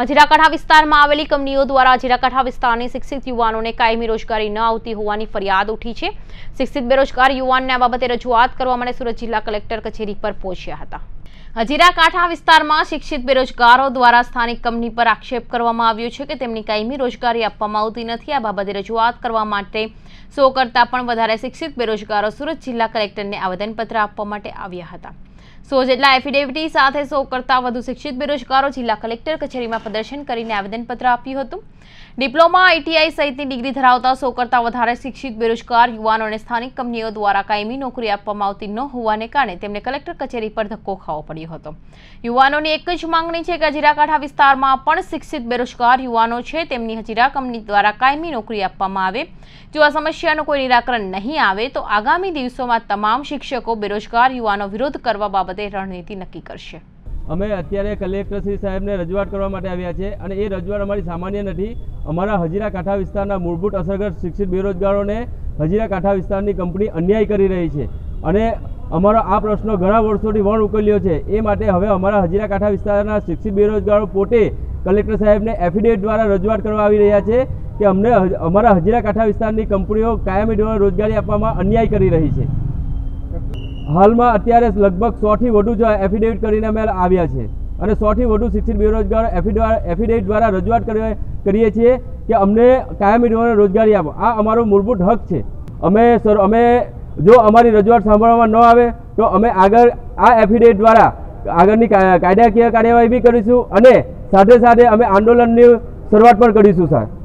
હજીરાકાંઠા વિસ્તારમાં આવેલી કંપનીઓ દ્વારા હજીરાકાંઠા વિસ્તારની શિક્ષિત યુવાનોને કાયમી રોજગારી ન આવતી હોવાની ફરિયાદ ઉઠી છે. શિક્ષિત બેરોજગાર યુવાનને આ બાબતે રજૂઆત કરવા માટે સુરત જિલ્લા કલેક્ટર કચેરી પર પહોંચ્યા હતા. હજીરાકાંઠા વિસ્તારમાં શિક્ષિત બેરોજગારો દ્વારા સ્થાનિક કંપની પર આક્ષેપ કરવામાં આવ્યો છે કે તેમની કાયમી રોજગારી આપવામાં આવતી નથી. આ બાબતે રજૂઆત કરવા માટે સો કરતાં પણ વધારે શિક્ષિત બેરોજગારો સુરત જિલ્લા કલેક્ટરને આવેદનપત્ર આપવા માટે આવ્યા હતા. સો જેટલા એફિડેવિટી સાથે સો કરતાં વધુ શિક્ષિત બેરોજગારો જિલ્લા કલેક્ટર કચેરીમાં પ્રદર્શન કરીને આવેદનપત્ર આપ્યું હતું. ડિપ્લોમા આઈટીઆઈ સહિતની ડિગ્રી ધરાવતા સો કરતાં વધારે શિક્ષિત બેરોજગાર યુવાનોને સ્થાનિક કંપનીઓ દ્વારા કાયમી નોકરી આપવામાં આવતી ન હોવાને કારણે તેમને કલેક્ટર કચેરી પર ધક્કો ખાવો પડ્યો હતો. યુવાનોની એક જ માંગણી છે કે હજીરાકાંઠા વિસ્તારમાં પણ શિક્ષિત બેરોજગાર યુવાનો છે. તેમની હજીરા કંપની દ્વારા કાયમી નોકરી આપવામાં આવે. જો આ સમસ્યાનું કોઈ નિરાકરણ નહીં આવે તો આગામી દિવસોમાં તમામ શિક્ષકો બેરોજગાર યુવાનો વિરોધ કરવા બાબતે રણનીતિ નક્કી કરશે. અમે અત્યારે કલેક્ટર શ્રી સાહેબને રજૂઆત કરવા માટે આવ્યા છે અને એ રજૂઆત અમારી સામાન્ય નથી. અમારા હજીરા કાંઠા વિસ્તારના મૂળભૂત અસરગ્રસ્ત શિક્ષિત બેરોજગારોને હજીરા કાંઠા વિસ્તારની કંપની અન્યાય કરી રહી છે અને અમારો આ પ્રશ્નો ઘણા વર્ષોથી વણ ઉકેલ્યો છે. એ માટે હવે અમારા હજીરા કાંઠા વિસ્તારના શિક્ષિત બેરોજગારો પોતે કલેક્ટર સાહેબને એફિડેવિટ દ્વારા રજૂઆત કરવા આવી રહ્યા છે કે અમને અમારા હજીરા કાંઠા વિસ્તારની કંપનીઓ કાયમી ધોરણે રોજગારી આપવામાં અન્યાય કરી રહી છે. હાલમાં અત્યારે લગભગ સોથી વધુ જ એફિડેવિટ કરીને અમે આવ્યા છે અને સોથી વધુ શિક્ષિત બેરોજગાર એફિડેવિટ દ્વારા રજૂઆત કરી- કરીએ છીએ કે અમને કાયમી ધોરણે રોજગારી આપો. આ અમારો મૂળભૂત હક છે. અમે સર, અમે જો અમારી રજૂઆત સાંભળવામાં ન આવે, તો અમે આગળ આ એફિડેવિટ દ્વારા આગળની કાયદાકીય કાર્યવાહી બી કરીશું અને સાથે સાથે અમે આંદોલનની શરૂઆત પણ કરીશું સર